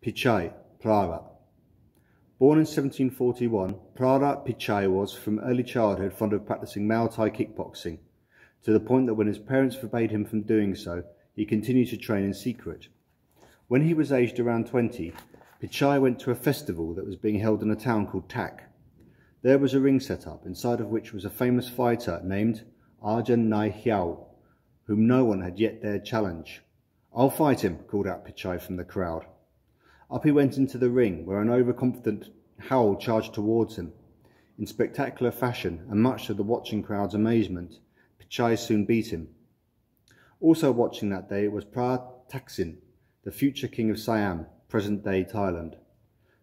Pichai, Phraya. Born in 1741, Phraya Pichai was, from early childhood, fond of practicing Muay Thai kickboxing, to the point that when his parents forbade him from doing so, he continued to train in secret. When he was aged around 20, Pichai went to a festival that was being held in a town called Tak. There was a ring set up, inside of which was a famous fighter named Arjan Nai Hiao, whom no one had yet dared challenge. I'll fight him, called out Pichai from the crowd. Up he went into the ring, where an overconfident Howell charged towards him. In spectacular fashion, and much to the watching crowd's amazement, Pichai soon beat him. Also watching that day was Pra Taksin, the future king of Siam, present-day Thailand.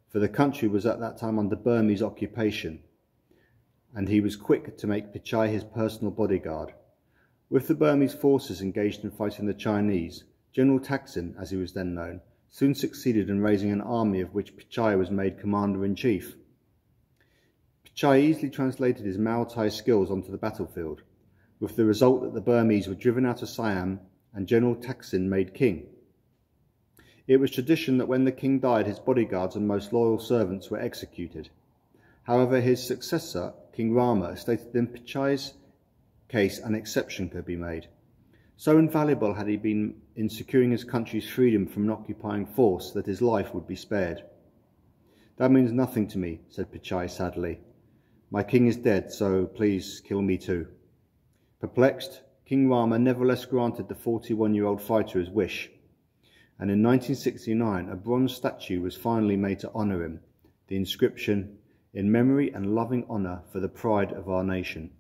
For the country was at that time under Burmese occupation, and he was quick to make Pichai his personal bodyguard. With the Burmese forces engaged in fighting the Chinese, General Taksin, as he was then known, soon succeeded in raising an army of which Pichai was made commander-in-chief. Pichai easily translated his Muay Thai skills onto the battlefield, with the result that the Burmese were driven out of Siam and General Taksin made king. It was tradition that when the king died, his bodyguards and most loyal servants were executed. However, his successor, King Rama, stated that in Pichai's case an exception could be made. So invaluable had he been in securing his country's freedom from an occupying force that his life would be spared. That means nothing to me, said Pichai sadly. My king is dead, so please kill me too. Perplexed, King Rama nevertheless granted the 41-year-old fighter his wish, and in 1969 a bronze statue was finally made to honour him, the inscription, in memory and loving honour for the pride of our nation.